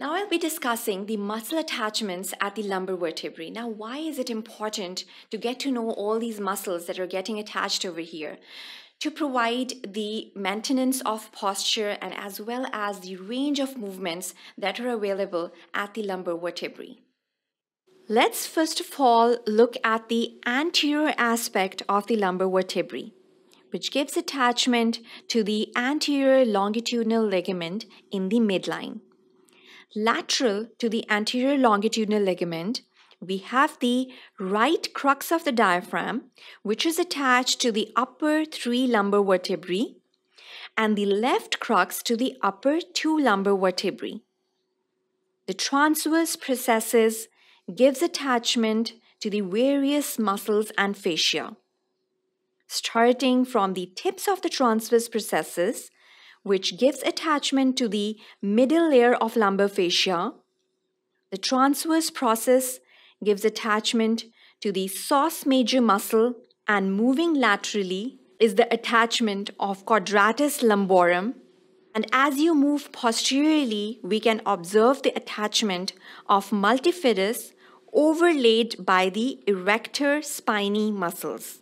Now I'll be discussing the muscle attachments at the lumbar vertebrae. Now why is it important to get to know all these muscles that are getting attached over here? To provide the maintenance of posture and as well as the range of movements that are available at the lumbar vertebrae. Let's first of all look at the anterior aspect of the lumbar vertebrae, which gives attachment to the anterior longitudinal ligament in the midline. Lateral to the anterior longitudinal ligament, we have the right crus of the diaphragm, which is attached to the upper three lumbar vertebrae, and the left crus to the upper two lumbar vertebrae. The transverse processes gives attachment to the various muscles and fascia. Starting from the tips of the transverse processes, which gives attachment to the middle layer of lumbar fascia, the transverse process gives attachment to the psoas major muscle and moving laterally is the attachment of quadratus lumborum and as you move posteriorly, we can observe the attachment of multifidus overlaid by the erector spinae muscles.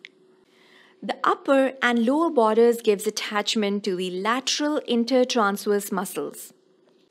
The upper and lower borders gives attachment to the lateral intertransverse muscles.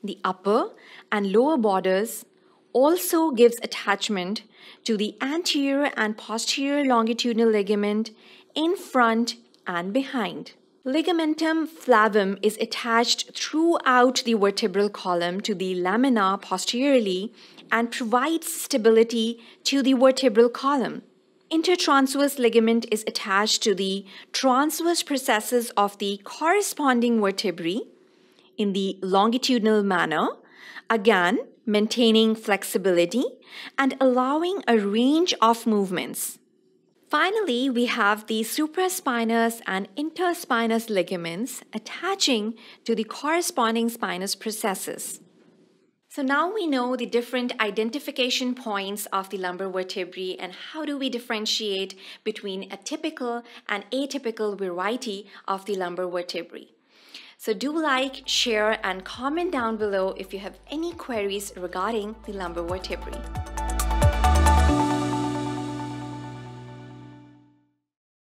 The upper and lower borders also gives attachment to the anterior and posterior longitudinal ligament in front and behind. Ligamentum flavum is attached throughout the vertebral column to the lamina posteriorly and provides stability to the vertebral column. Intertransverse ligament is attached to the transverse processes of the corresponding vertebrae in the longitudinal manner, again maintaining flexibility and allowing a range of movements. Finally, we have the supraspinous and interspinous ligaments attaching to the corresponding spinous processes. So now we know the different identification points of the lumbar vertebrae and how do we differentiate between a typical and atypical variety of the lumbar vertebrae. So do like, share and comment down below if you have any queries regarding the lumbar vertebrae.